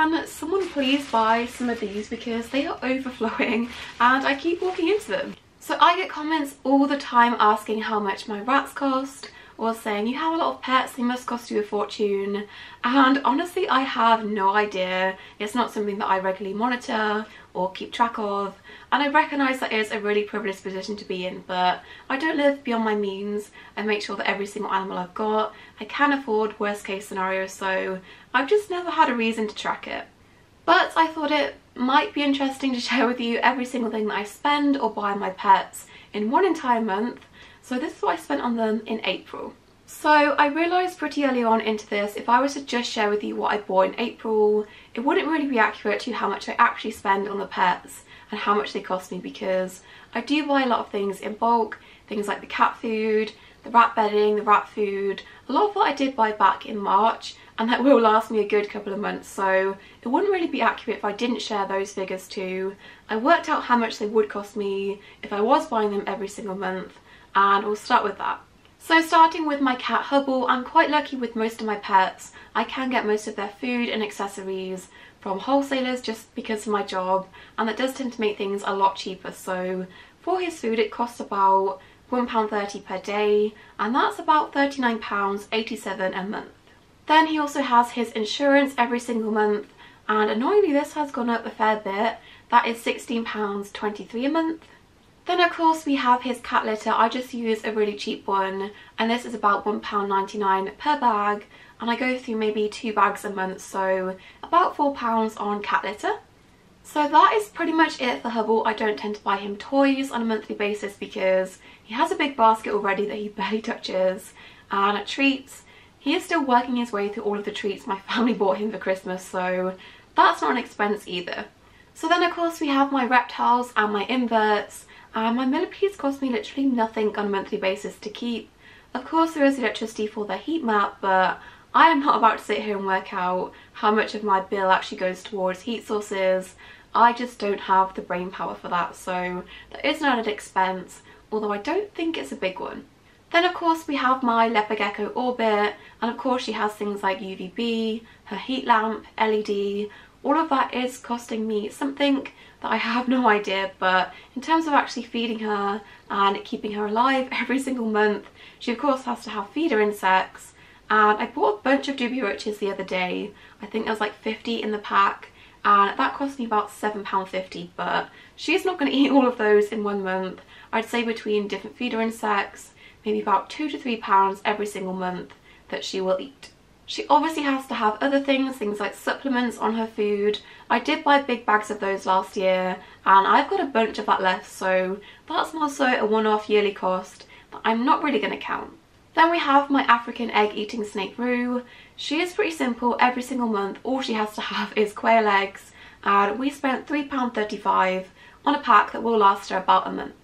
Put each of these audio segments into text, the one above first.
can someone please buy some of these because they are overflowing and I keep walking into them. So I get comments all the time asking how much my rats cost or saying you have a lot of pets, they must cost you a fortune. And honestly, I have no idea. It's not something that I regularly monitor or keep track of. And I recognise that is a really privileged position to be in, but I don't live beyond my means. I make sure that every single animal I've got, I can afford worst case scenario, so I've just never had a reason to track it. But I thought it might be interesting to share with you every single thing that I spend or buy my pets in one entire month. So this is what I spent on them in April. So I realised pretty early on into this, if I was to just share with you what I bought in April, it wouldn't really be accurate to how much I actually spend on the pets and how much they cost me because I do buy a lot of things in bulk, things like the cat food, the rat bedding, the rat food, a lot of what I did buy back in March and that will last me a good couple of months so it wouldn't really be accurate if I didn't share those figures too. I worked out how much they would cost me if I was buying them every single month and we'll start with that. So starting with my cat Hubble, I'm quite lucky with most of my pets. I can get most of their food and accessories from wholesalers just because of my job and that does tend to make things a lot cheaper so for his food it costs about £1.30 per day and that's about £39.87 a month. Then he also has his insurance every single month and annoyingly this has gone up a fair bit, that is £16.23 a month. Then of course we have his cat litter, I just use a really cheap one and this is about £1.99 per bag and I go through maybe two bags a month so about £4 on cat litter. So that is pretty much it for Hubble. I don't tend to buy him toys on a monthly basis because he has a big basket already that he barely touches and treats. He is still working his way through all of the treats my family bought him for Christmas so that's not an expense either. So then of course we have my reptiles and my inverts and my millipedes cost me literally nothing on a monthly basis to keep. Of course there is electricity for the heat mat but I am not about to sit here and work out how much of my bill actually goes towards heat sources. I just don't have the brain power for that so that is an added expense although I don't think it's a big one. Then of course we have my Leopard Gecko Orbit and of course she has things like UVB, her heat lamp, LED, all of that is costing me something that I have no idea but in terms of actually feeding her and keeping her alive every single month she of course has to have feeder insects. And I bought a bunch of dubia roaches the other day. I think there was like 50 in the pack and that cost me about £7.50 but she's not going to eat all of those in one month. I'd say between different feeder insects maybe about two to three pounds every single month that she will eat. She obviously has to have other things, things like supplements on her food. I did buy big bags of those last year and I've got a bunch of that left so that's also a one-off yearly cost that I'm not really going to count. Then we have my African egg eating snake Rue. She is pretty simple every single month all she has to have is quail eggs and we spent £3.35 on a pack that will last her about a month.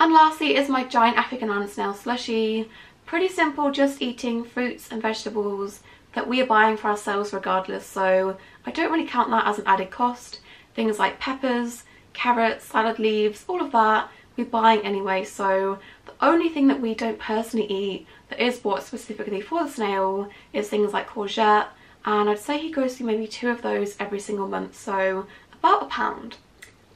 And lastly is my giant African land snail slushie. Pretty simple just eating fruits and vegetables that we are buying for ourselves regardless so I don't really count that as an added cost. Things like peppers, carrots, salad leaves, all of that we're buying anyway so the only thing that we don't personally eat that is bought specifically for the snail is things like courgette and I'd say he goes through maybe two of those every single month so about a pound.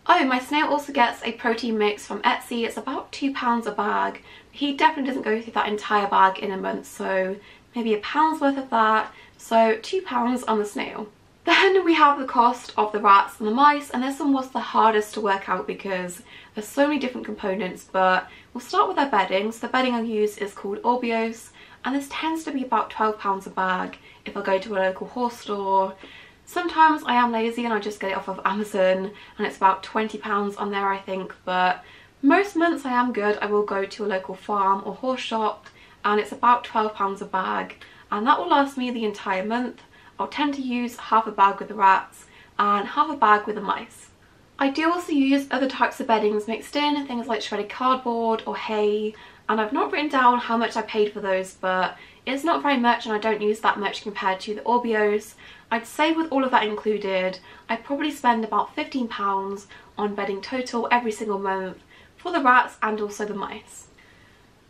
Oh, my snail also gets a protein mix from Etsy. It's about £2 a bag. He definitely doesn't go through that entire bag in a month, so maybe a pound's worth of that. So £2 on the snail. Then we have the cost of the rats and the mice and this one was the hardest to work out because there's so many different components but we'll start with their bedding. So the bedding I use is called Aubiose and this tends to be about £12 a bag if I go to a local horse store. Sometimes I am lazy and I just get it off of Amazon and it's about £20 on there I think but most months I am good. I will go to a local farm or horse shop and it's about £12 a bag and that will last me the entire month. I'll tend to use half a bag with the rats and half a bag with the mice. I do also use other types of beddings mixed in, things like shredded cardboard or hay and I've not written down how much I paid for those but it's not very much and I don't use that much compared to the Aubiose. I'd say with all of that included I probably spend about £15 on bedding total every single month for the rats and also the mice.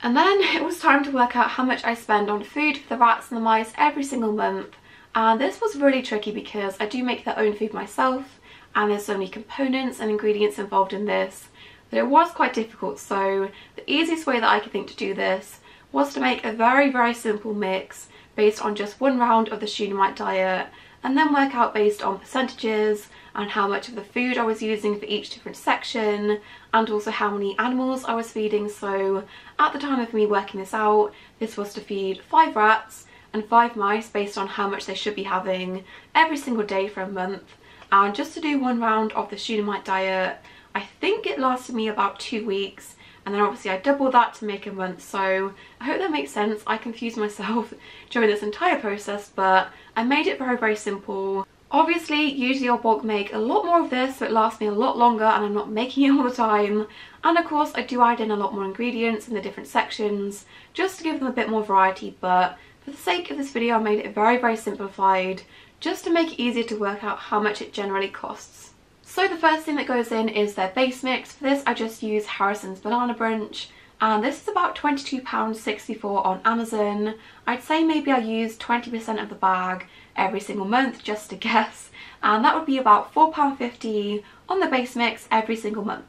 And then it was time to work out how much I spend on food for the rats and the mice every single month and this was really tricky because I do make their own food myself and there's so many components and ingredients involved in this that it was quite difficult so the easiest way that I could think to do this was to make a very very simple mix based on just one round of the Shunamite diet and then work out based on percentages and how much of the food I was using for each different section and also how many animals I was feeding. So at the time of me working this out this was to feed five rats and five mice based on how much they should be having every single day for a month. And just to do one round of the Shunamite diet I think it lasted me about two weeks and then obviously I double that to make a month so I hope that makes sense. I confused myself during this entire process but I made it very very simple. Obviously usually I'll bulk make a lot more of this so it lasts me a lot longer and I'm not making it all the time. And of course I do add in a lot more ingredients in the different sections just to give them a bit more variety but for the sake of this video I made it very very simplified just to make it easier to work out how much it generally costs. So the first thing that goes in is their base mix. For this I just use Harrison's Banana Brunch and this is about £22.64 on Amazon. I'd say maybe I use 20% of the bag every single month just to guess and that would be about £4.50 on the base mix every single month.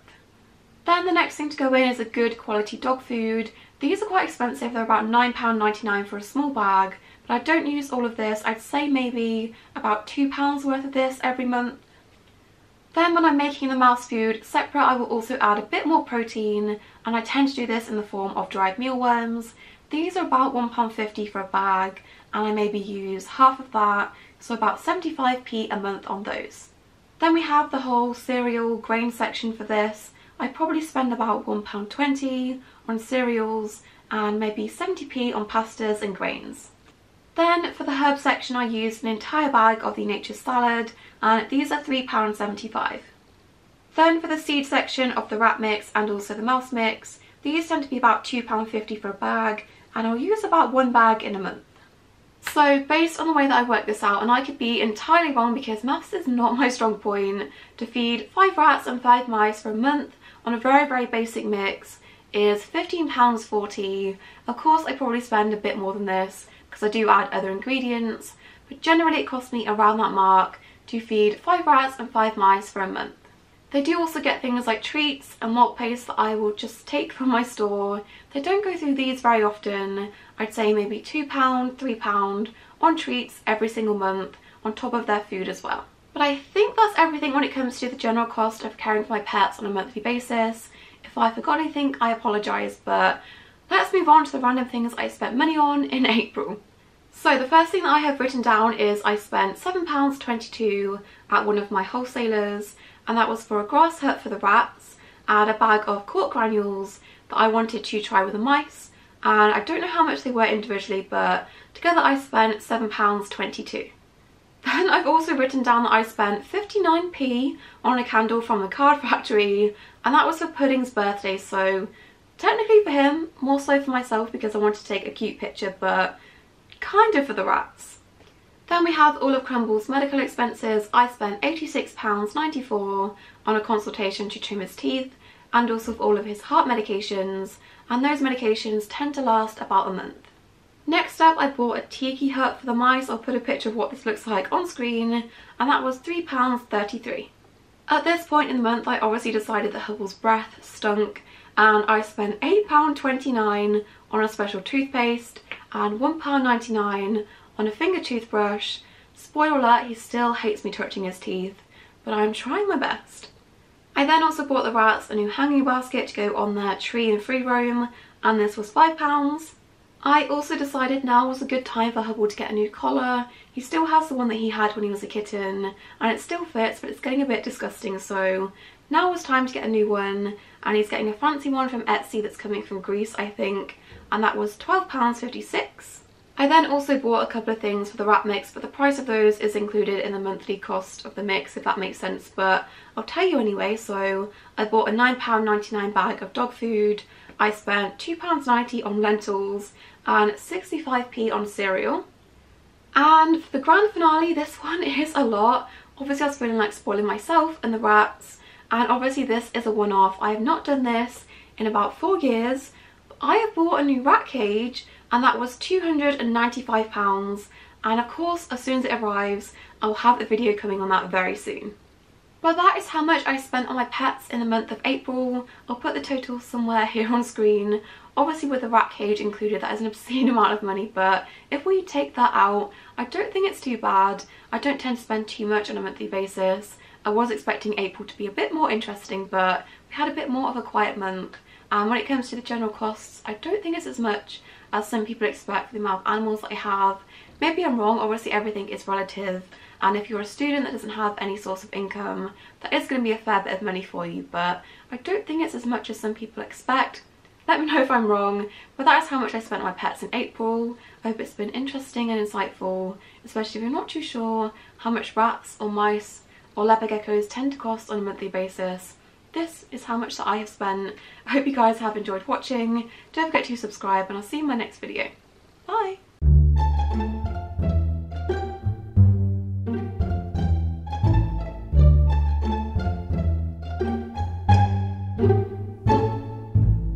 Then the next thing to go in is a good quality dog food. These are quite expensive, they're about £9.99 for a small bag but I don't use all of this. I'd say maybe about £2 worth of this every month then when I'm making the mouse food separate, I will also add a bit more protein and I tend to do this in the form of dried mealworms. These are about £1.50 for a bag and I maybe use half of that, so about 75p a month on those. Then we have the whole cereal grain section for this. I probably spend about £1.20 on cereals and maybe 70p on pastas and grains. Then for the herb section I used an entire bag of the Nature Salad and these are £3.75. Then for the seed section of the rat mix and also the mouse mix, these tend to be about £2.50 for a bag and I'll use about one bag in a month. So based on the way that I worked this out, and I could be entirely wrong because maths is not my strong point, to feed 5 rats and 5 mice for a month on a very very basic mix is £15.40. Of course I probably spend a bit more than this because I do add other ingredients, but generally it costs me around that mark to feed 5 rats and 5 mice for a month. They do also get things like treats and milk paste that I will just take from my store. They don't go through these very often. I'd say maybe £2, £3 on treats every single month on top of their food as well. But I think that's everything when it comes to the general cost of caring for my pets on a monthly basis. If I forgot anything, I apologise, but Let's move on to the random things I spent money on in April. So the first thing that I have written down is I spent £7.22 at one of my wholesalers and that was for a grass hut for the rats and a bag of cork granules that I wanted to try with the mice and I don't know how much they were individually but together I spent £7.22. Then I've also written down that I spent 59p on a candle from the card factory and that was for Pudding's birthday so Technically for him, more so for myself because I wanted to take a cute picture, but kind of for the rats. Then we have all of Crumble's medical expenses. I spent £86.94 on a consultation to trim his teeth and also for all of his heart medications and those medications tend to last about a month. Next up I bought a tiki hut for the mice. I'll put a picture of what this looks like on screen and that was £3.33. At this point in the month I obviously decided that Hubble's breath stunk and I spent £8.29 on a special toothpaste and £1.99 on a finger toothbrush. Spoiler alert, he still hates me touching his teeth, but I'm trying my best. I then also bought the rats a new hanging basket to go on their tree and free roam, and this was £5. I also decided now was a good time for Hubble to get a new collar. He still has the one that he had when he was a kitten, and it still fits, but it's getting a bit disgusting, so now it was time to get a new one and he's getting a fancy one from Etsy that's coming from Greece I think and that was £12.56. I then also bought a couple of things for the rat mix but the price of those is included in the monthly cost of the mix if that makes sense but I'll tell you anyway. So I bought a £9.99 bag of dog food, I spent £2.90 on lentils and 65p on cereal. And for the grand finale this one is a lot. Obviously I was feeling like spoiling myself and the rats and obviously this is a one-off. I have not done this in about four years. I have bought a new rat cage and that was £295 and of course as soon as it arrives I will have a video coming on that very soon. Well that is how much I spent on my pets in the month of April. I'll put the total somewhere here on screen. Obviously with the rat cage included that is an obscene amount of money but if we take that out I don't think it's too bad. I don't tend to spend too much on a monthly basis. I was expecting April to be a bit more interesting but we had a bit more of a quiet month and when it comes to the general costs I don't think it's as much as some people expect for the amount of animals that I have. Maybe I'm wrong, obviously everything is relative and if you're a student that doesn't have any source of income that is going to be a fair bit of money for you but I don't think it's as much as some people expect. Let me know if I'm wrong but that is how much I spent on my pets in April. I hope it's been interesting and insightful especially if you're not too sure how much rats or mice or leopard geckos tend to cost on a monthly basis this is how much that I have spent. I hope you guys have enjoyed watching. Don't forget to subscribe and I'll see you in my next video. Bye!